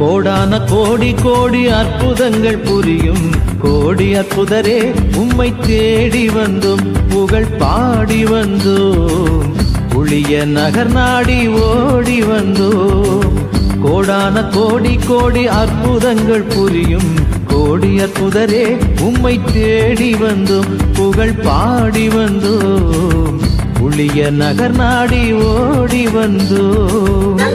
கோடான கோடி கோடி அற்புதங்கள் புரியும். கோடி அற்புதரே உம்மை தேடி வந்தும் புகழ் பாடி வந்தோம். புளிய நகர் நாடி ஓடி வந்தோம். கோடான கோடி கோடி அற்புதங்கள் புரியும். கோடி அற்புதரே உம்மை தேடி வந்தோம் புகழ் பாடி வந்தோம். புளிய நகர் நாடி ஓடி வந்தோம்.